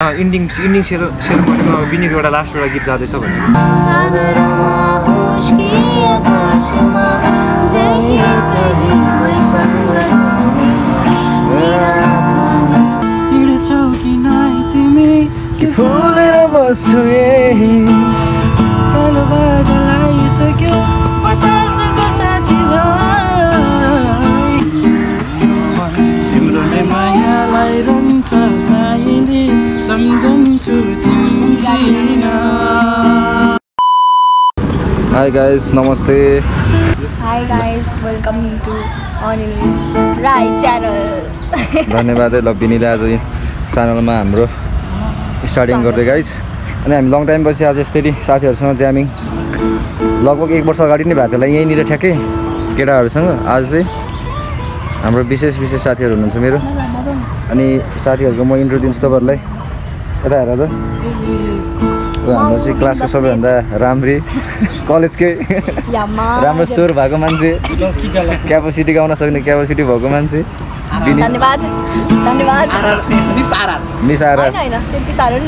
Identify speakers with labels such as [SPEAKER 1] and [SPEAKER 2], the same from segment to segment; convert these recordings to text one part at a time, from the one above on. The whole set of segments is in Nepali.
[SPEAKER 1] इन्डिङ इन्डिङ सेरो सेरोमनीमा अब बिनीको एउटा लास्ट एउटा गीत जाँदैछ भने
[SPEAKER 2] हाई गाइस नमस्ते।
[SPEAKER 3] Hi guys welcome to Anil Rai channel
[SPEAKER 2] धन्यवाद है ल बिनीले आज च्यानलमा हाम्रो स्टार्टिङ गर्दै गाइस अनि हामी लङ टाइम पछि आज यस्तरी साथीहरूसँग ज्यामिङ लगभग एक वर्ष अगाडि नै भएको थियो होला यहीँनिर ठ्याक्कै केटाहरूसँग। आज चाहिँ हाम्रो विशेष विशेष साथीहरू हुनुहुन्छ मेरो। अनि साथीहरूको म इन्ट्रो दिन्छु तपाईँहरूलाई। यता हेर त। हाम्रो चाहिँ क्लासको सबैभन्दा राम्री कलेजकै राम्रो स्वर भएको मान्छे। क्यापासिटी गाउन सक्ने क्यापासिटी भएको मान्छे।
[SPEAKER 3] धन्यवाद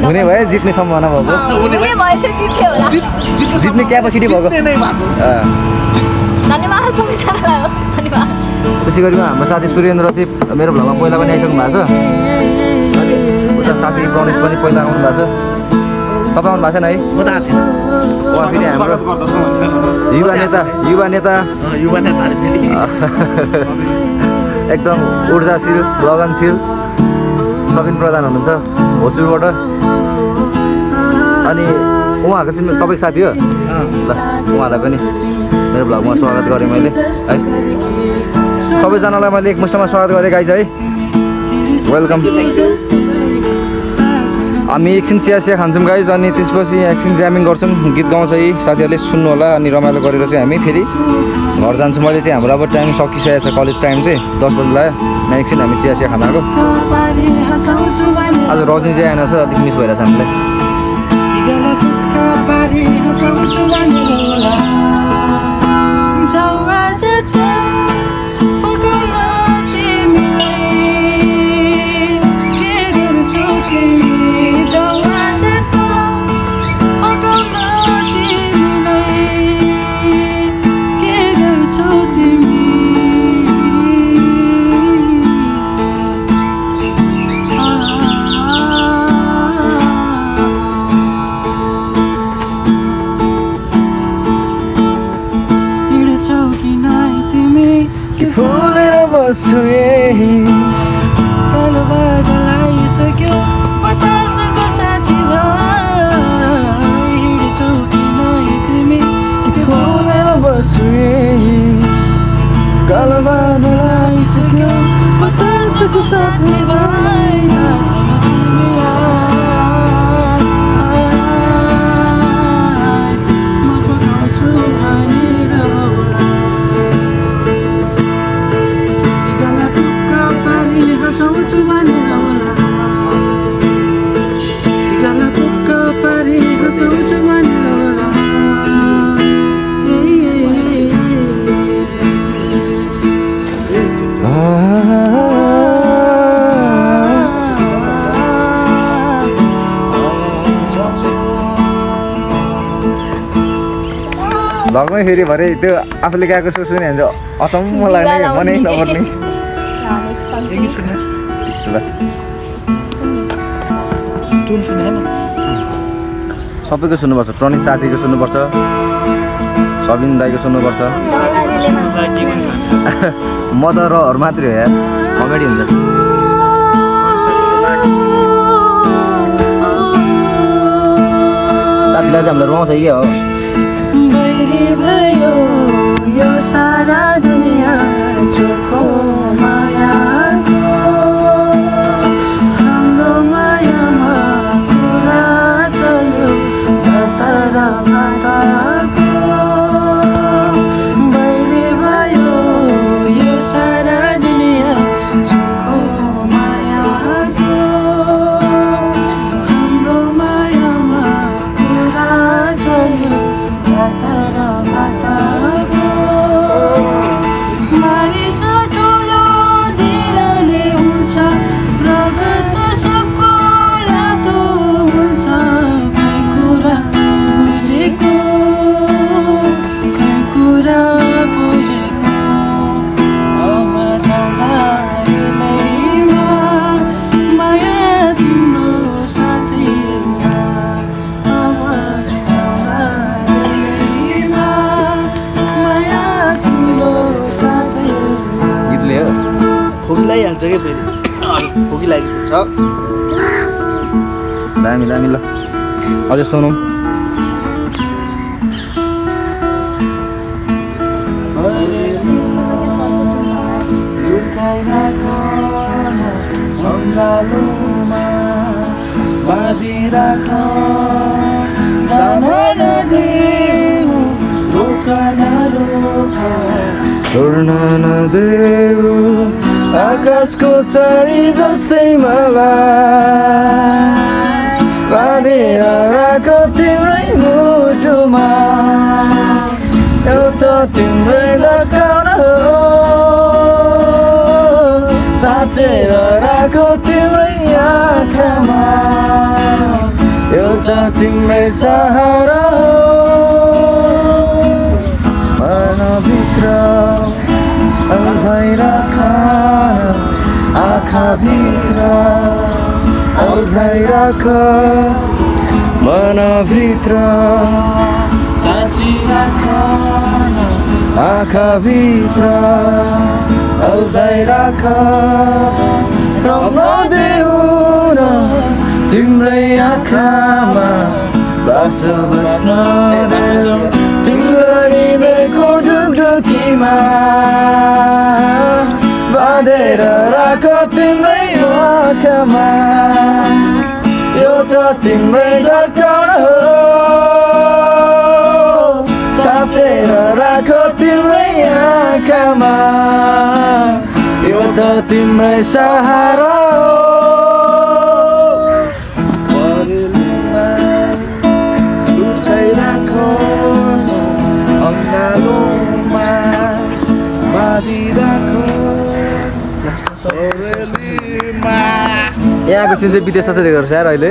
[SPEAKER 2] हुने भयो जित्ने सम्भावना भएको। जित्ने क्यापासिटी भएको।
[SPEAKER 3] धन्यवाद धन्यवाद।
[SPEAKER 2] त्यसै गरी हाम्रो साथी सुरेन्द्र चाहिँ मेरो भ्लगमा पहिला पनि आइसक्नु भएको छ। साथी गणेश पनि पहिला आउनु भएको छ। तपाईँ आउनु भएको छैन है?
[SPEAKER 4] म त आएको छैन।
[SPEAKER 2] उहाँ फेरि हाम्रो युवा नेता युवा नेता।
[SPEAKER 4] युवा फेरि।
[SPEAKER 2] एकदम ऊर्जाशील लगनशील सबिन प्रधान हुनुहुन्छ होस्टुलबाट। अनि उहाँहरूको चाहिँ तपाईँको साथी हो?
[SPEAKER 4] अँ,
[SPEAKER 2] ल उहाँलाई पनि मेरो भ्लगमा स्वागत गरेँ मैले है। सबैजनालाई मैले एकमुष्टमा स्वागत गरेँ गाइज है। वेलकम हामी एकछिन चिया चिया खान्छौँ गाइज अनि त्यसपछि एकछिन ज्यामिङ गर्छौँ। गीत गाउँछ है साथीहरूले सुन्नु होला अनि रमाइलो गरेर चाहिँ हामी फेरि घर जान्छौँ। मैले चाहिँ हाम्रो अब टाइम सकिसकेको छ कलेज टाइम चाहिँ दस बजी लाग्यो अनि एकछिन हामी चिया चिया खान आएको। आज रजनी चाहिँ आएन छ अलिक मिस भइरहेछ हामीलाई।
[SPEAKER 5] कालो बादल आइसक्यो बतासको साथी भाइ नाचौँ तिमीलाई म पकाउँछु भनेर गला टुक्क पारी पारी हँसाउँछु
[SPEAKER 2] लगमै फेरि भरे त्यो आफूले गएको सो सुने भने चाहिँ अचम्म लाग्ने मनै नपर्ने। सबैको सुन्नुपर्छ। प्रणित साथीको सुन्नुपर्छ। सबिन दाईको सुन्नुपर्छ। म त रहर मात्रै हो यार। कमेडी हुन्छ। साथीलाई चाहिँ हामीलाई रुवाउँछ कि हो?
[SPEAKER 5] भयो यो सारा दुनियाँ
[SPEAKER 2] दामी दामी ल अझै सुनौँ नदेऊ आकाशको चरी जस्तै मलाई। बाँधेर राख तिम्रै मुटुमा एउटा तिम्रै हो साँचेर राख तिम्रै आँखामा एउटा तिम्रै सहारा मनभित्र आँखाभित्र राख मनभित्र आँखाभित्र राख रम्न देऊ न तिम्रै आँखामा बास बस्न तिम्रो हृदयको ढुकढुकीमा बाँधेर राख तिम्रै आँखामा तिम्रै धड्कन हो। साँचेर राख तिम्रै आँखामा। यो त तिम्रै सहारा हो। यहाँको सिन चाहिँ विदेश सचेत गर्छ यार अहिले।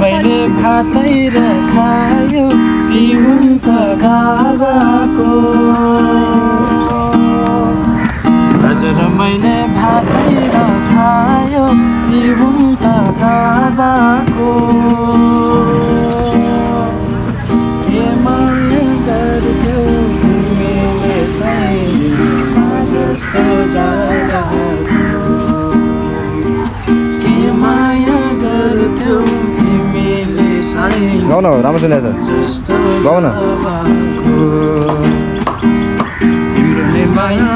[SPEAKER 5] मैले भातै र खायो खायो पिउन्छ गाबाको
[SPEAKER 2] गाउन राम्रो सुनेको छ
[SPEAKER 5] जस्तो
[SPEAKER 2] गाउन।
[SPEAKER 5] माया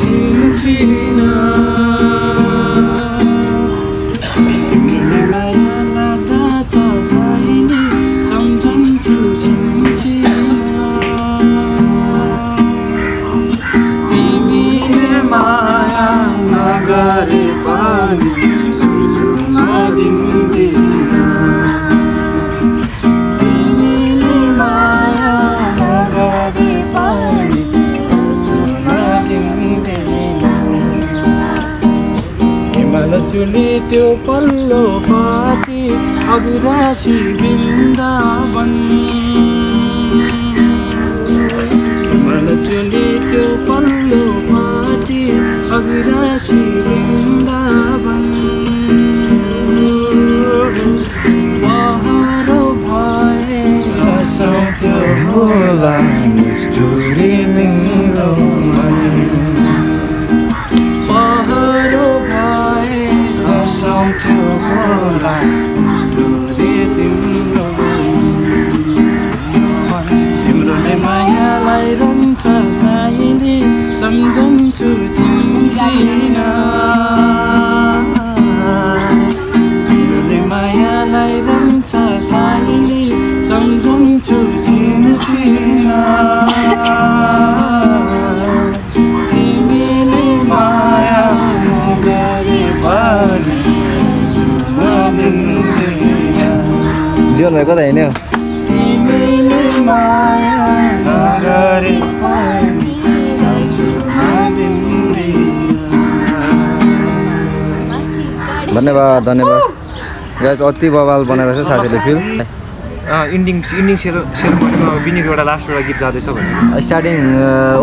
[SPEAKER 5] छिन तिम्रोले चुली त्यो पल्लो पाती अगुराची वृन्दावन। हिमाल चुली त्यो पल्लो पाती अगुराची वृन्दावन।
[SPEAKER 2] भएको त
[SPEAKER 5] नदिँदैन।
[SPEAKER 2] धन्यवाद धन्यवाद गाइस अति बवाल बनाएर छ साथीले फिल
[SPEAKER 1] इन्डिङ इन्डिङ सेरो सेरोमनीमा विनीको एउटा लास्ट एउटा गीत जाँदैछ भने
[SPEAKER 2] स्टार्टिङ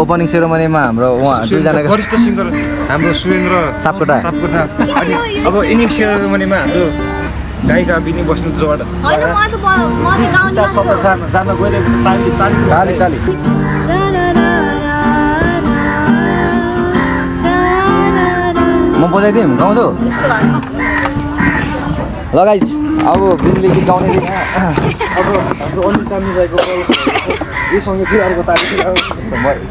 [SPEAKER 2] ओपनिङ सेरोमनीमा हाम्रो उहाँ दुईजनाको
[SPEAKER 1] वरिष्ठ सिङ्गर हाम्रो सुरेन्द्र
[SPEAKER 2] सापकोटा।
[SPEAKER 1] सापकोटा अनि अब इन्डिङ सेरोमनीमा हाम्रो गाईका
[SPEAKER 3] बिनी बस्नु जोड गइरहेको म बजाइदिएँ गाउँछु लगाइस अब बिनले गीत गाउने दिन। अब हाम्रो अनि चामी गएको यो सँगै फेरि अर्को ताली। जस्तो भयो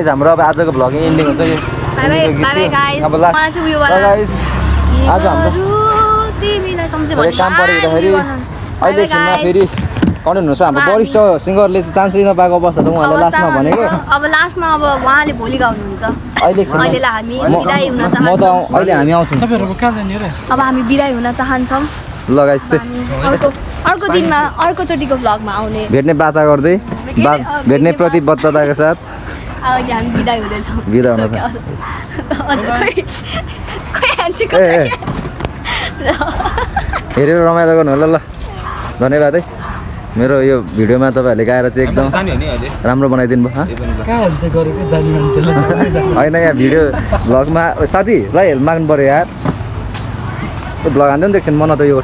[SPEAKER 3] गाइस हाम्रो अब आजको भ्लग एन्डिङ हुन्छ
[SPEAKER 2] गाइस
[SPEAKER 3] आज हाम्रो काम पर्दाखेरि अहिले एकछिनमा फेरि कन्टेन्ट हुनुहुन्छ? हाम्रो
[SPEAKER 2] हामी-
[SPEAKER 3] वरिष्ठ सिङ्गरले चाहिँ चान्सै नपाएको अवस्था छ उहाँलाई लास्टमा भनेको।
[SPEAKER 2] अब लास्टमा अब उहाँले भोलि गाउनुहुन्छ
[SPEAKER 3] अहिले
[SPEAKER 2] हामी
[SPEAKER 3] म
[SPEAKER 2] बिदाई हुन
[SPEAKER 3] म त
[SPEAKER 2] चाहन्छौँ।
[SPEAKER 3] अहिले हामी आउँछौँ।
[SPEAKER 5] कहाँ जाने र
[SPEAKER 2] अब हामी बिदाई हुन चाहन्छौँ।
[SPEAKER 3] ल गाइस त्यही
[SPEAKER 2] हामी अर्को अर्को दिनमा अर्कोचोटिको भ्लगमा आउने।
[SPEAKER 3] भेट्ने बाचा गर्दै भेट्ने प्रतिबद्धताका साथ।
[SPEAKER 2] अहिले हामी हुँदैछौँ
[SPEAKER 3] बिदा
[SPEAKER 2] खोइ हान्छेको।
[SPEAKER 3] हेरेर रमाइलो गर्नु होला ल धन्यवाद है मेरो यो भिडियोमा तपाईँहरूले गाएर चाहिँ एकदम राम्रो बनाइदिनु भयो होइन यहाँ भिडियो भ्लगमा साथी ल हेल्प माग्नु पऱ्यो यार भ्लग हान्दै पनि देख्छन् मन त यो